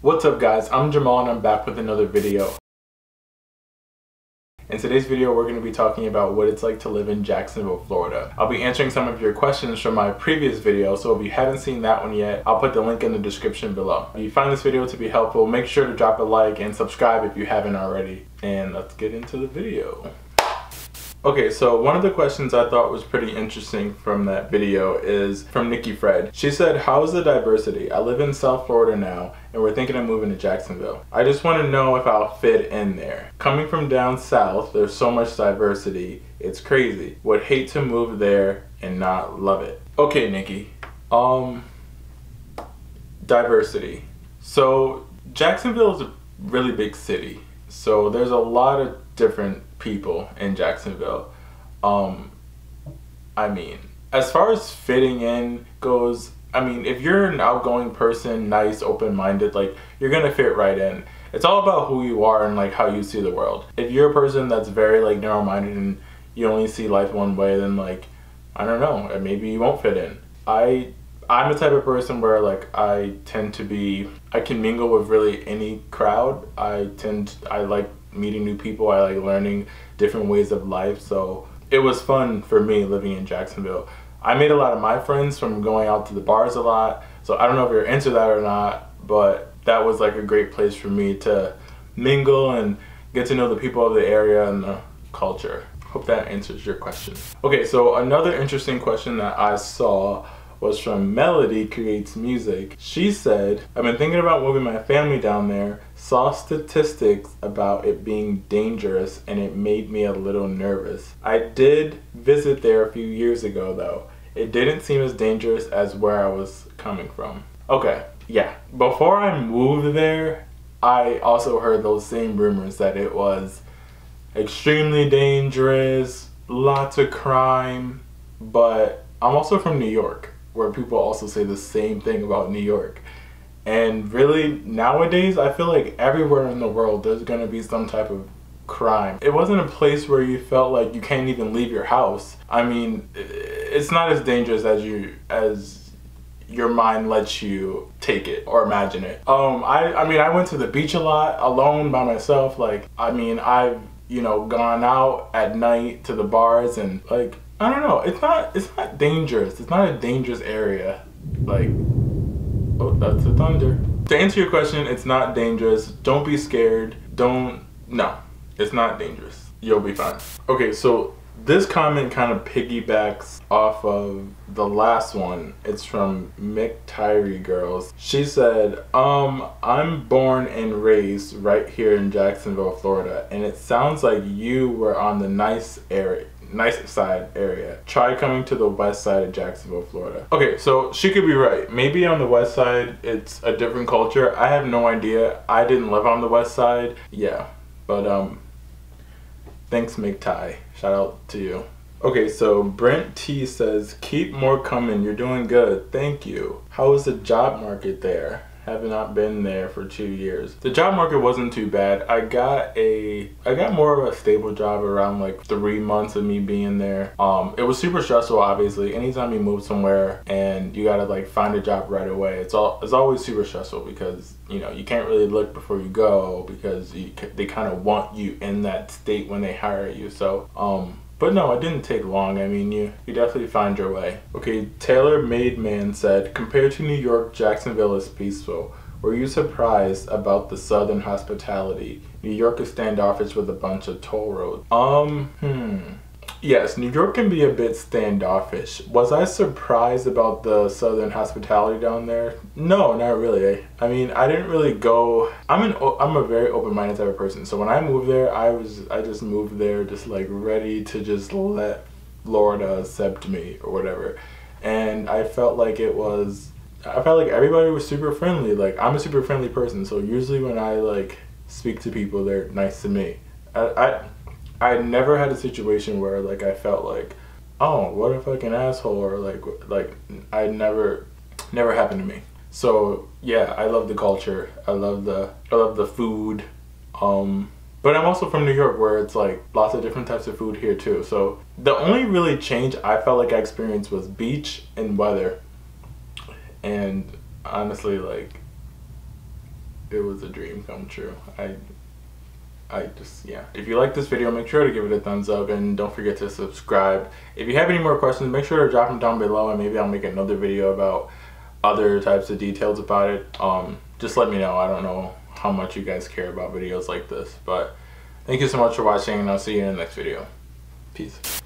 What's up guys, I'm Jamal and I'm back with another video. In today's video, we're going to be talking about what it's like to live in Jacksonville, Florida. I'll be answering some of your questions from my previous video, so if you haven't seen that one yet, I'll put the link in the description below. If you find this video to be helpful, make sure to drop a like and subscribe if you haven't already. And let's get into the video. Okay, so one of the questions I thought was pretty interesting from that video is from Nikki Fred. She said, how is the diversity? I live in South Florida now and we're thinking of moving to Jacksonville. I just want to know if I'll fit in there. Coming from down south, there's so much diversity, it's crazy. Would hate to move there and not love it. Okay, Nikki. Um, diversity. So Jacksonville is a really big city. So there's a lot of different people in Jacksonville. Um, I mean, as far as fitting in goes, I mean, if you're an outgoing person, nice, open-minded, like you're gonna fit right in. It's all about who you are and like how you see the world. If you're a person that's very like narrow-minded and you only see life one way, then like I don't know, maybe you won't fit in. I I'm the type of person where like I tend to be I can mingle with really any crowd. I tend I like meeting new people. I like learning different ways of life. So it was fun for me living in Jacksonville. I made a lot of my friends from going out to the bars a lot. So I don't know if you're into that or not, but that was like a great place for me to mingle and get to know the people of the area and the culture. Hope that answers your question. Okay, so another interesting question that I saw was from Melody Creates Music. She said, I've been thinking about moving my family down there, saw statistics about it being dangerous, and it made me a little nervous. I did visit there a few years ago though. It didn't seem as dangerous as where I was coming from. Okay, yeah. Before I moved there, I also heard those same rumors that it was extremely dangerous, lots of crime, but I'm also from New York where people also say the same thing about New York. And really, nowadays, I feel like everywhere in the world there's gonna be some type of crime. It wasn't a place where you felt like you can't even leave your house. I mean, it's not as dangerous as you as your mind lets you take it or imagine it. Um, I, I mean, I went to the beach a lot alone by myself. Like, I mean, I've, you know, gone out at night to the bars and like, I don't know. It's not. It's not dangerous. It's not a dangerous area. Like, oh, that's the thunder. To answer your question, it's not dangerous. Don't be scared. Don't. No, it's not dangerous. You'll be fine. Okay, so this comment kind of piggybacks off of the last one. It's from Mick Tyree Girls. She said, um, I'm born and raised right here in Jacksonville, Florida, and it sounds like you were on the nice area nice side area. Try coming to the west side of Jacksonville, Florida. Okay, so she could be right. Maybe on the west side, it's a different culture. I have no idea. I didn't live on the west side. Yeah, but um, thanks McTie. Shout out to you. Okay, so Brent T says, keep more coming. You're doing good. Thank you. How is the job market there? Have not been there for two years. The job market wasn't too bad. I got a, I got more of a stable job around like three months of me being there. Um, it was super stressful, obviously. Anytime you move somewhere and you gotta like find a job right away, it's all, it's always super stressful because you know you can't really look before you go because you, they kind of want you in that state when they hire you. So um, but no, it didn't take long. I mean, you, you definitely find your way. Okay, Taylor Made Man said, compared to New York, Jacksonville is peaceful. Were you surprised about the southern hospitality? New York is standoffish with a bunch of toll roads. Um, hmm. Yes, New York can be a bit standoffish. Was I surprised about the southern hospitality down there? No, not really. I mean, I didn't really go. I'm an I'm a very open-minded type of person. So when I moved there, I was I just moved there just like ready to just let Florida uh, accept me or whatever. And I felt like it was I felt like everybody was super friendly. Like I'm a super friendly person, so usually when I like speak to people, they're nice to me. I, I I never had a situation where like I felt like, oh, what a fucking asshole, or like like I never never happened to me. So yeah, I love the culture. I love the I love the food. Um, but I'm also from New York where it's like lots of different types of food here too. So the only really change I felt like I experienced was beach and weather. And honestly like it was a dream come true. I I just yeah. If you like this video, make sure to give it a thumbs up and don't forget to subscribe. If you have any more questions, make sure to drop them down below and maybe I'll make another video about other types of details about it. Um, just let me know. I don't know how much you guys care about videos like this, but thank you so much for watching and I'll see you in the next video. Peace.